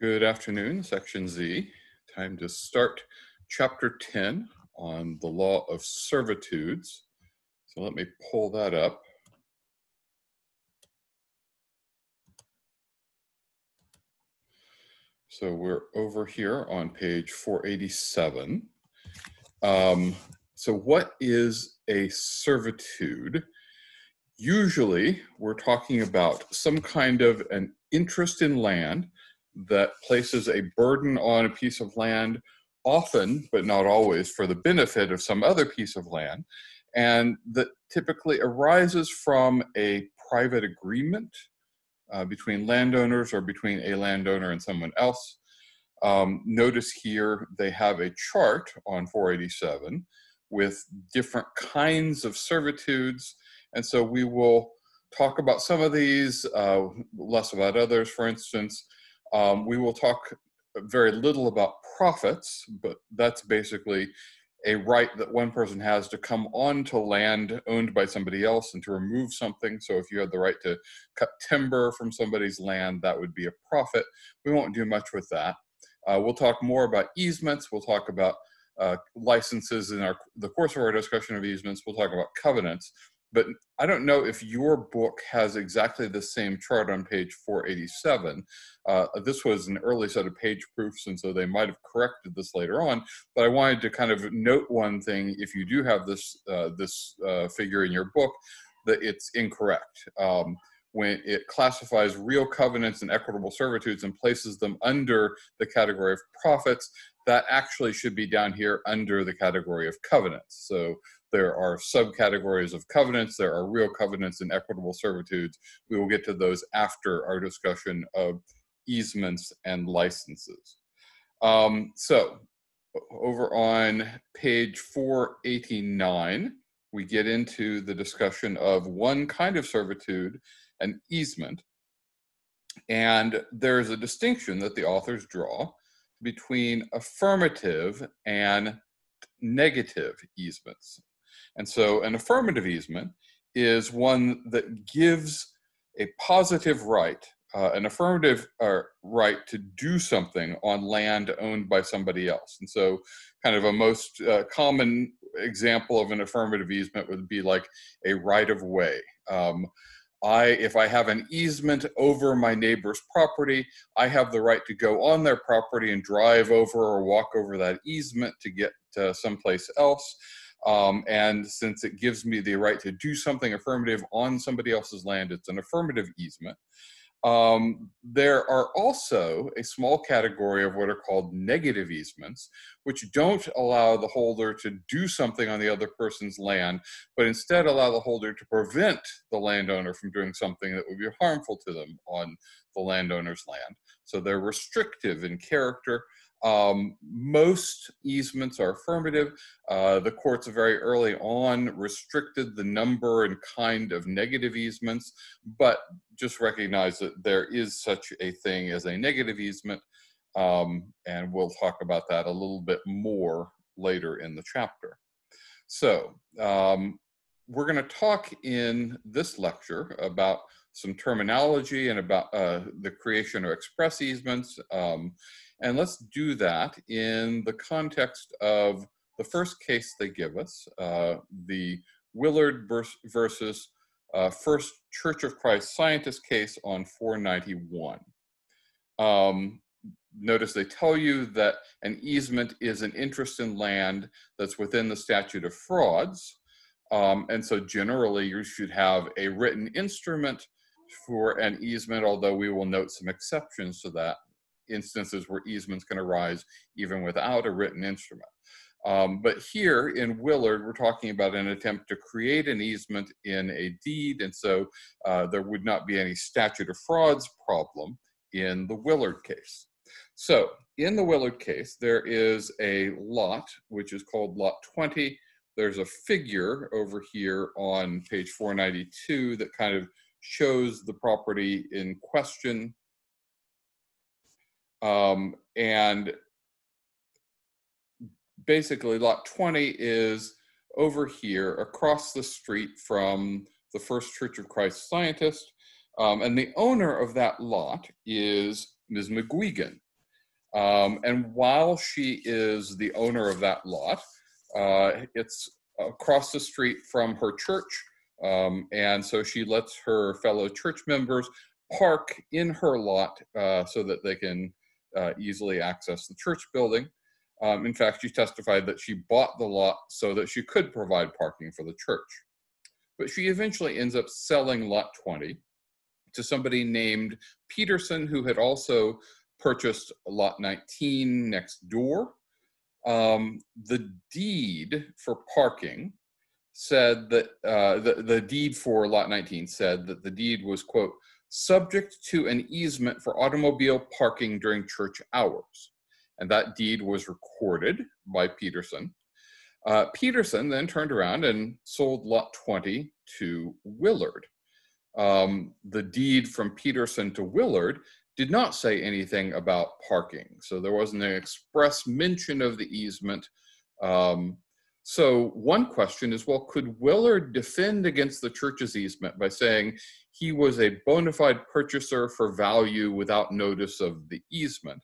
Good afternoon, Section Z. Time to start Chapter 10 on the law of servitudes. So let me pull that up. So we're over here on page 487. Um, so, what is a servitude? Usually, we're talking about some kind of an interest in land that places a burden on a piece of land, often, but not always, for the benefit of some other piece of land, and that typically arises from a private agreement uh, between landowners or between a landowner and someone else. Um, notice here they have a chart on 487 with different kinds of servitudes. And so we will talk about some of these, uh, less about others. For instance, um, we will talk very little about profits, but that's basically a right that one person has to come onto land owned by somebody else and to remove something. So if you had the right to cut timber from somebody's land, that would be a profit. We won't do much with that. Uh, we'll talk more about easements. We'll talk about uh, licenses in our the course of our discussion of easements. We'll talk about covenants. But I don't know if your book has exactly the same chart on page 487. Uh, this was an early set of page proofs, and so they might have corrected this later on. But I wanted to kind of note one thing: if you do have this uh, this uh, figure in your book, that it's incorrect. Um, when it classifies real covenants and equitable servitudes and places them under the category of profits, that actually should be down here under the category of covenants. So there are subcategories of covenants. There are real covenants and equitable servitudes. We will get to those after our discussion of easements and licenses. Um, so over on page 489, we get into the discussion of one kind of servitude, an easement. And there's a distinction that the authors draw between affirmative and negative easements. And so an affirmative easement is one that gives a positive right, uh, an affirmative uh, right to do something on land owned by somebody else. And so, kind of a most uh, common example of an affirmative easement would be like a right of way. Um, I, if I have an easement over my neighbor's property, I have the right to go on their property and drive over or walk over that easement to get to someplace else. Um, and since it gives me the right to do something affirmative on somebody else's land, it's an affirmative easement. Um, there are also a small category of what are called negative easements, which don't allow the holder to do something on the other person's land, but instead allow the holder to prevent the landowner from doing something that would be harmful to them on the landowner's land. So they're restrictive in character um, most easements are affirmative. Uh, the courts very early on restricted the number and kind of negative easements, but just recognize that there is such a thing as a negative easement. Um, and we'll talk about that a little bit more later in the chapter. So, um, we're going to talk in this lecture about some terminology and about uh, the creation of express easements. Um, and let's do that in the context of the first case they give us, uh, the Willard versus uh, First Church of Christ Scientist case on 491. Um, notice they tell you that an easement is an interest in land that's within the statute of frauds. Um, and so generally you should have a written instrument for an easement, although we will note some exceptions to that instances where easements can arise even without a written instrument. Um, but here in Willard, we're talking about an attempt to create an easement in a deed, and so uh, there would not be any statute of frauds problem in the Willard case. So in the Willard case, there is a lot, which is called Lot 20. There's a figure over here on page 492 that kind of shows the property in question um, and basically, lot 20 is over here across the street from the First Church of Christ Scientist. Um, and the owner of that lot is Ms. McGuigan. Um, and while she is the owner of that lot, uh, it's across the street from her church. Um, and so she lets her fellow church members park in her lot uh, so that they can uh, easily access the church building. Um, in fact, she testified that she bought the lot so that she could provide parking for the church. But she eventually ends up selling lot 20 to somebody named Peterson, who had also purchased lot 19 next door. Um, the deed for parking said that uh, the, the deed for lot 19 said that the deed was, quote, subject to an easement for automobile parking during church hours. And that deed was recorded by Peterson. Uh, Peterson then turned around and sold lot 20 to Willard. Um, the deed from Peterson to Willard did not say anything about parking. So there wasn't an express mention of the easement. Um, so one question is, well, could Willard defend against the church's easement by saying he was a bona fide purchaser for value without notice of the easement,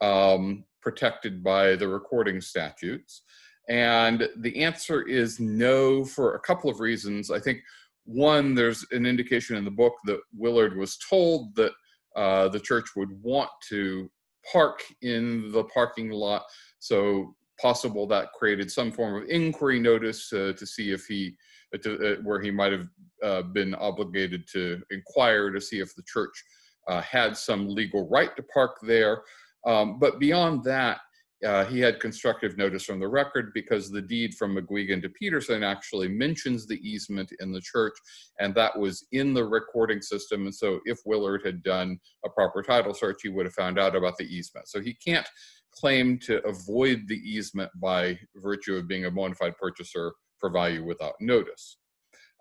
um, protected by the recording statutes? And the answer is no for a couple of reasons. I think one, there's an indication in the book that Willard was told that uh, the church would want to park in the parking lot. So possible that created some form of inquiry notice uh, to see if he, uh, to, uh, where he might have uh, been obligated to inquire to see if the church uh, had some legal right to park there. Um, but beyond that, uh, he had constructive notice from the record because the deed from McGuigan to Peterson actually mentions the easement in the church, and that was in the recording system. And so, if Willard had done a proper title search, he would have found out about the easement. So, he can't claim to avoid the easement by virtue of being a bona fide purchaser for value without notice.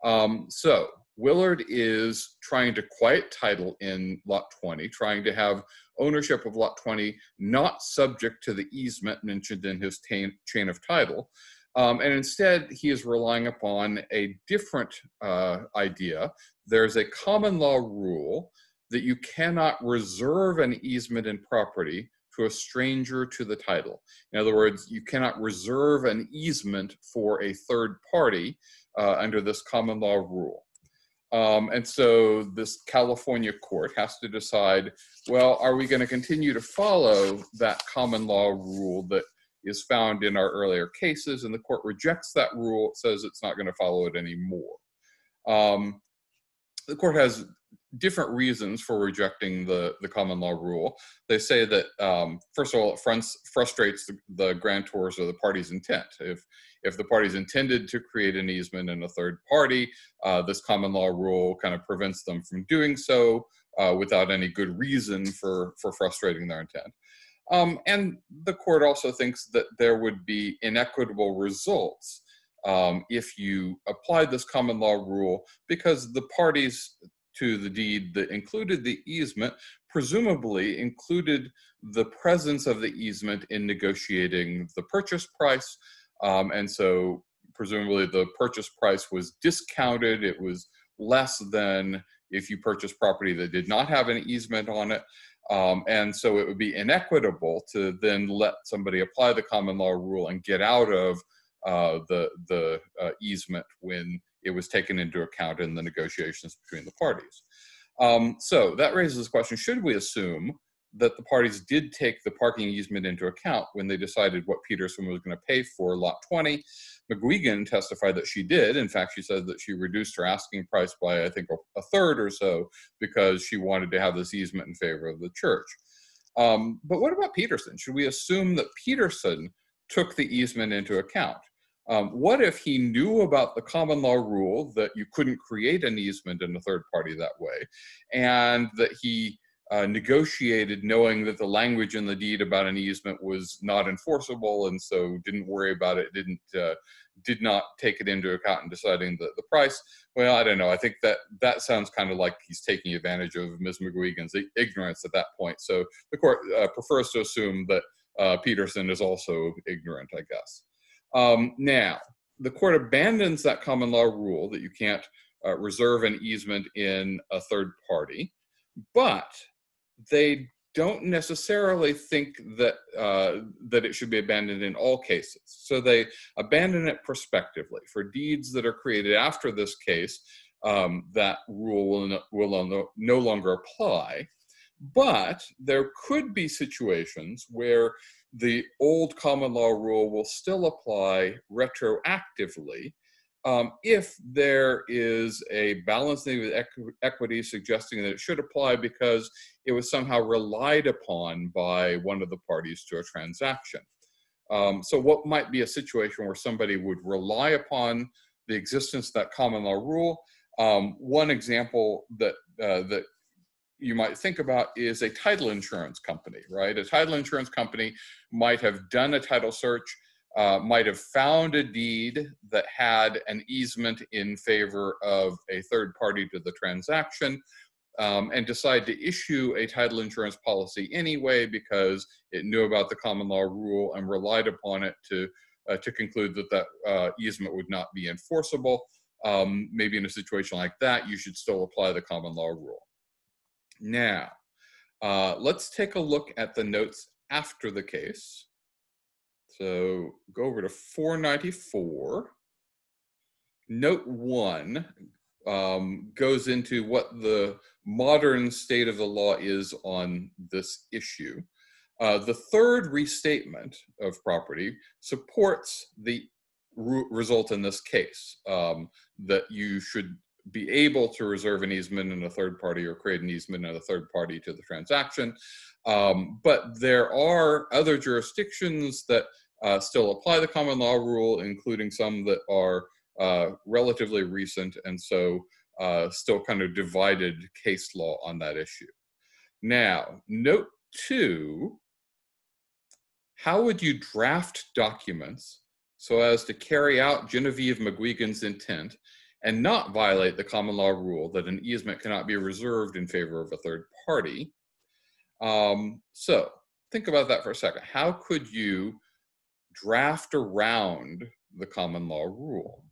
Um, so, Willard is trying to quiet title in Lot 20, trying to have ownership of Lot 20 not subject to the easement mentioned in his chain of title. Um, and instead, he is relying upon a different uh, idea. There's a common law rule that you cannot reserve an easement in property to a stranger to the title. In other words, you cannot reserve an easement for a third party uh, under this common law rule. Um, and so this California court has to decide well, are we going to continue to follow that common law rule that is found in our earlier cases? And the court rejects that rule, says it's not going to follow it anymore. Um, the court has different reasons for rejecting the, the common law rule. They say that, um, first of all, it frustrates the, the grantors or the party's intent. If, if the parties intended to create an easement in a third party, uh, this common law rule kind of prevents them from doing so uh, without any good reason for, for frustrating their intent. Um, and the court also thinks that there would be inequitable results um, if you applied this common law rule because the parties to the deed that included the easement presumably included the presence of the easement in negotiating the purchase price. Um, and so presumably the purchase price was discounted. It was less than if you purchased property that did not have an easement on it. Um, and so it would be inequitable to then let somebody apply the common law rule and get out of uh, the the uh, easement when it was taken into account in the negotiations between the parties. Um, so that raises the question: Should we assume that the parties did take the parking easement into account when they decided what Peterson was going to pay for Lot 20? McGuigan testified that she did. In fact, she said that she reduced her asking price by, I think, a, third or so because she wanted to have this easement in favor of the church. Um, but what about Peterson? Should we assume that Peterson took the easement into account? Um, what if he knew about the common law rule that you couldn't create an easement in a third party that way, and that he uh, negotiated knowing that the language in the deed about an easement was not enforceable, and so didn't worry about it, didn't uh, did not take it into account in deciding the, the price. Well, I don't know. I think that that sounds kind of like he's taking advantage of Ms. McGuigan's ignorance at that point. So the court uh, prefers to assume that uh, Peterson is also ignorant, I guess. Um, now, the court abandons that common law rule that you can't uh, reserve an easement in a third party, but they don't necessarily think that uh, that it should be abandoned in all cases. So they abandon it prospectively for deeds that are created after this case. Um, that rule will no, will no longer apply. But there could be situations where the old common law rule will still apply retroactively um, if there is a balancing with equ- equity suggesting that it should apply because it was somehow relied upon by one of the parties to a transaction. Um, so, what might be a situation where somebody would rely upon the existence of that common law rule? Um, one example that uh, that you might think about is a title insurance company, right? A title insurance company might have done a title search, uh, might have found a deed that had an easement in favor of a third party to the transaction. Um, and decide to issue a title insurance policy anyway because it knew about the common law rule and relied upon it to uh, to conclude that that uh, easement would not be enforceable. Um, maybe in a situation like that, you should still apply the common law rule. Now, uh, let's take a look at the notes after the case. So go over to 494. Note one um, goes into what the modern state of the law is on this issue. Uh, the third restatement of property supports the result in this case um, that you should be able to reserve an easement in a third party or create an easement in a third party to the transaction. Um, but there are other jurisdictions that uh, still apply the common law rule, including some that are uh, relatively recent and so uh, still kind of divided case law on that issue. Now, note two how would you draft documents so as to carry out Genevieve McGuigan's intent and not violate the common law rule that an easement cannot be reserved in favor of a third party. Um, so think about that for a second. How could you draft around the common law rule?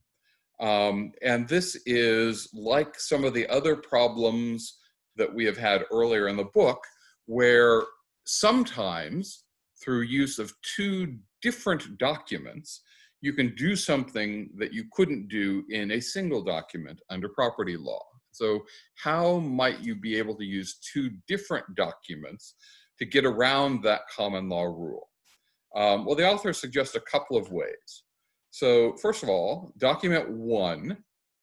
Um, and this is like some of the other problems that we have had earlier in the book, where sometimes through use of two different documents, you can do something that you couldn't do in a single document under property law. So, how might you be able to use two different documents to get around that common law rule? Um, well, the author suggests a couple of ways. So, first of all, document one,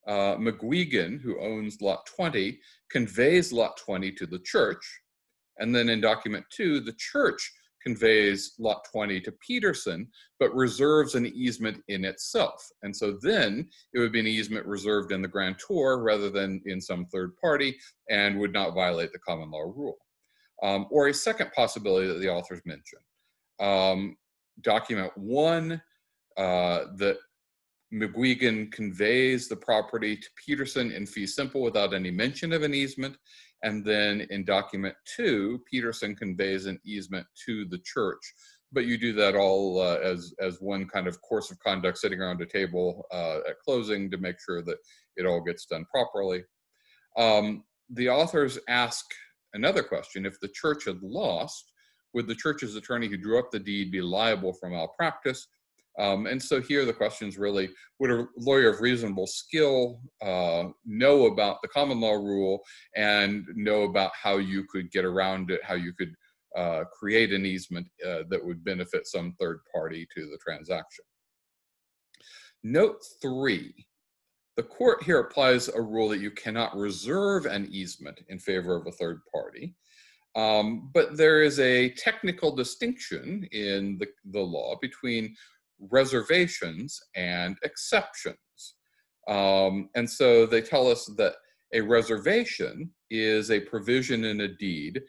uh, McGuigan, who owns lot 20, conveys lot 20 to the church. And then in document two, the church conveys lot 20 to Peterson, but reserves an easement in itself. And so then it would be an easement reserved in the grantor rather than in some third party and would not violate the common law rule. Um, or a second possibility that the authors mention. Um, document one, uh, that McGuigan conveys the property to Peterson in fee simple without any mention of an easement. And then in document two, Peterson conveys an easement to the church. But you do that all uh, as, as one kind of course of conduct sitting around a table uh, at closing to make sure that it all gets done properly. Um, the authors ask another question if the church had lost, would the church's attorney who drew up the deed be liable for malpractice? Um, and so here the question is really, would a lawyer of reasonable skill uh, know about the common law rule and know about how you could get around it, how you could uh, create an easement uh, that would benefit some third party to the transaction. Note three, the court here applies a rule that you cannot reserve an easement in favor of a third party. Um, but there is a technical distinction in the, the law between reservations and exceptions. Um, and so they tell us that a reservation is a provision in a deed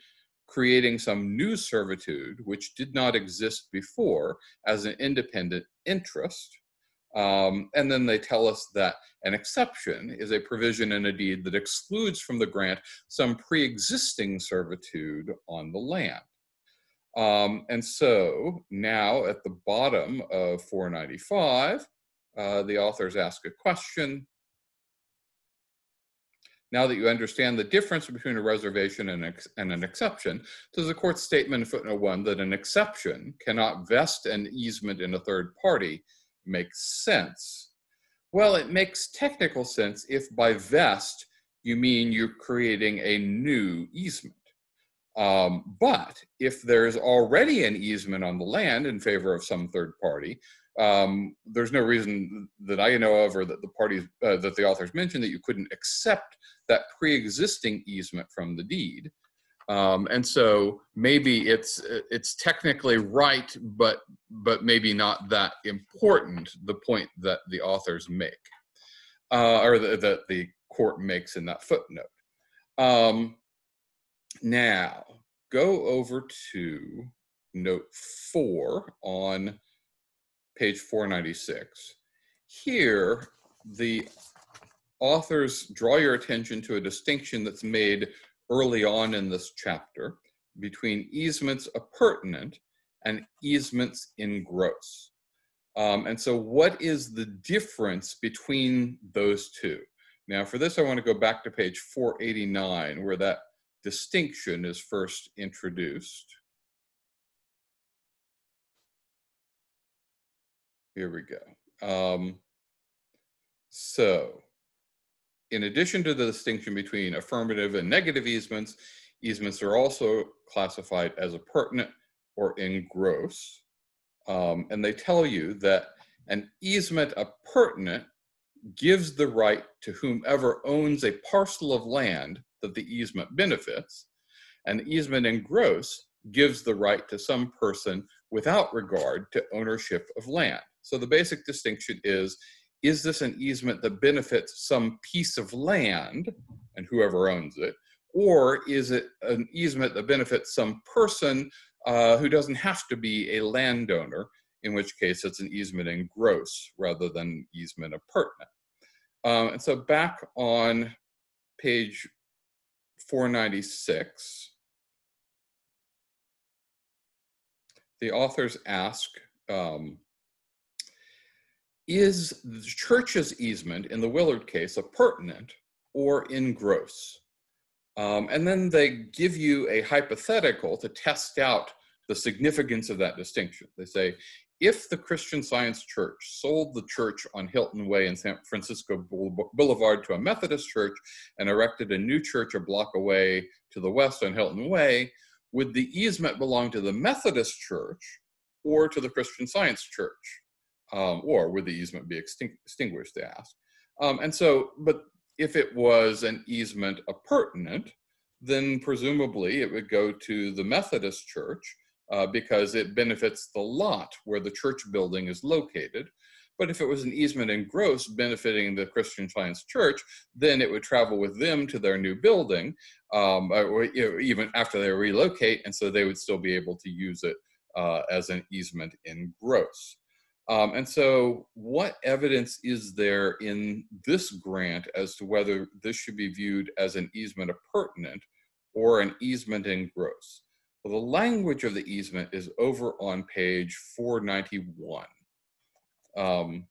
creating some new servitude which did not exist before as an independent interest. Um, and then they tell us that an exception is a provision in a deed that excludes from the grant some pre existing servitude on the land. Um, and so now at the bottom of 495, uh, the authors ask a question. now that you understand the difference between a reservation and, ex- and an exception, does the court's statement in footnote one that an exception cannot vest an easement in a third party make sense? Well, it makes technical sense if by vest you mean you're creating a new easement. Um, but if there's already an easement on the land in favor of some third party, um, there's no reason that I know of or that the parties uh, that the authors mentioned that you couldn't accept that pre-existing easement from the deed. Um, and so maybe it's it's technically right, but but maybe not that important. The point that the authors make, uh, or the, that the court makes in that footnote. Um, now go over to note four on page 496. Here, the authors draw your attention to a distinction that's made early on in this chapter between easements appurtenant and easements in gross. Um, and so, what is the difference between those two? Now, for this, I want to go back to page 489, where that distinction is first introduced. Here we go. Um, so, in addition to the distinction between affirmative and negative easements, easements are also classified as appurtenant or in gross. Um, and they tell you that an easement appurtenant gives the right to whomever owns a parcel of land that the easement benefits. An easement in gross gives the right to some person without regard to ownership of land. So the basic distinction is is this an easement that benefits some piece of land and whoever owns it? Or is it an easement that benefits some person uh, who doesn't have to be a landowner, in which case it's an easement in gross rather than easement appurtenant? Um, and so back on page 496, the authors ask, um, is the church's easement in the Willard case appurtenant or in gross? Um, and then they give you a hypothetical to test out the significance of that distinction. They say, if the Christian Science Church sold the church on Hilton Way in San Francisco Boulevard to a Methodist church and erected a new church a block away to the west on Hilton Way, would the easement belong to the Methodist church or to the Christian Science Church? Um, or would the easement be extinguished, they ask. Um, and so, but if it was an easement appurtenant, then presumably it would go to the Methodist church uh, because it benefits the lot where the church building is located. But if it was an easement in gross benefiting the Christian Science Church, then it would travel with them to their new building, um, or, you know, even after they relocate, and so they would still be able to use it uh, as an easement in gross. Um, and so, what evidence is there in this grant as to whether this should be viewed as an easement appurtenant or an easement in gross? Well, the language of the easement is over on page 491. Um,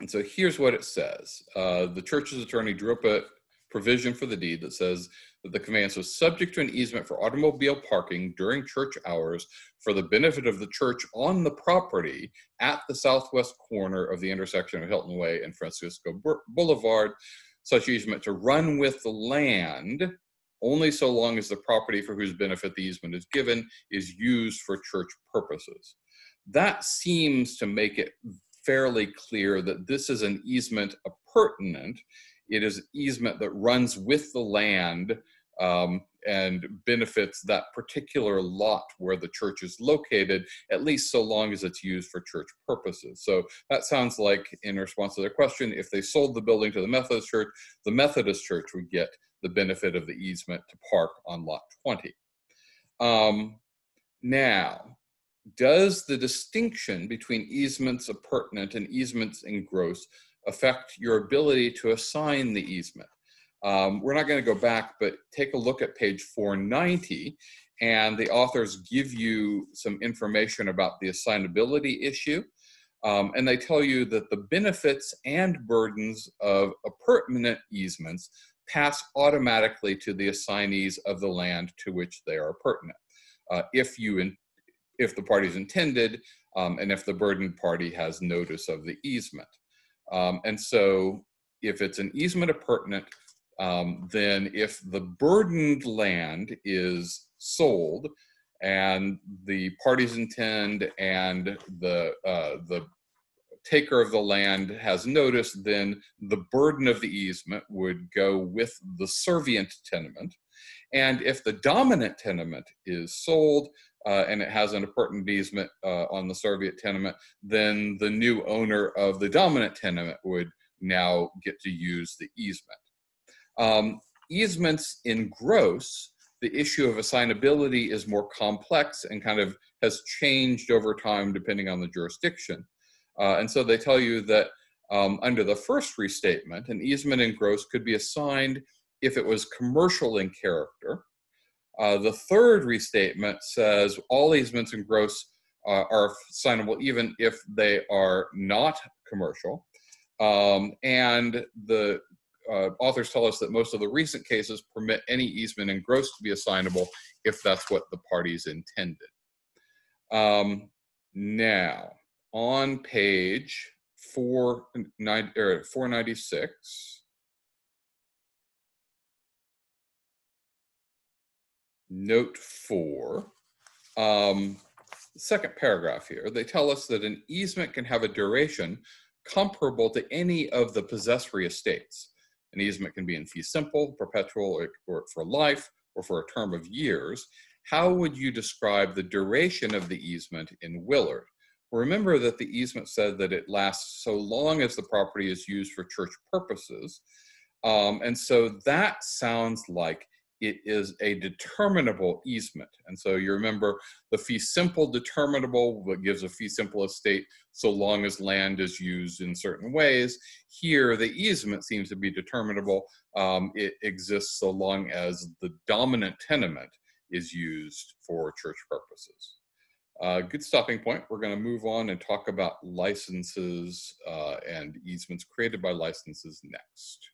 and so here's what it says. Uh, the church's attorney drew up a provision for the deed that says that the conveyance was subject to an easement for automobile parking during church hours for the benefit of the church on the property at the southwest corner of the intersection of Hilton Way and Francisco Boulevard. Such easement to run with the land only so long as the property for whose benefit the easement is given is used for church purposes. That seems to make it fairly clear that this is an easement appurtenant. It is an easement that runs with the land um, and benefits that particular lot where the church is located, at least so long as it's used for church purposes. So that sounds like, in response to their question, if they sold the building to the Methodist Church, the Methodist Church would get the benefit of the easement to park on lot 20. Um, now, does the distinction between easements appurtenant and easements in gross affect your ability to assign the easement? Um, we're not going to go back, but take a look at page 490, and the authors give you some information about the assignability issue. Um, and they tell you that the benefits and burdens of appurtenant easements pass automatically to the assignees of the land to which they are appurtenant. Uh, if you in, if the parties intended um, and if the burdened party has notice of the easement. Um, and so if it's an easement appurtenant, um, then if the burdened land is sold and the parties intend and the uh, the taker of the land has notice, then the burden of the easement would go with the servient tenement. And if the dominant tenement is sold uh, and it has an appurtenant easement uh, on the servient tenement, then the new owner of the dominant tenement would now get to use the easement. Um, easements in gross, the issue of assignability is more complex and kind of has changed over time depending on the jurisdiction. Uh, and so they tell you that um, under the first restatement, an easement in gross could be assigned if it was commercial in character. Uh, the third restatement says all easements in gross uh, are assignable even if they are not commercial. Um, and the uh, authors tell us that most of the recent cases permit any easement in gross to be assignable if that's what the parties intended. Um, now, on page 496, note four, um, second paragraph here, they tell us that an easement can have a duration comparable to any of the possessory estates. An easement can be in fee simple, perpetual, or, or for life, or for a term of years. How would you describe the duration of the easement in Willard? Remember that the easement said that it lasts so long as the property is used for church purposes. Um, and so that sounds like it is a determinable easement. And so you remember the fee simple determinable, what gives a fee simple estate so long as land is used in certain ways. Here, the easement seems to be determinable. Um, it exists so long as the dominant tenement is used for church purposes. Uh, good stopping point. We're going to move on and talk about licenses uh, and easements created by licenses next.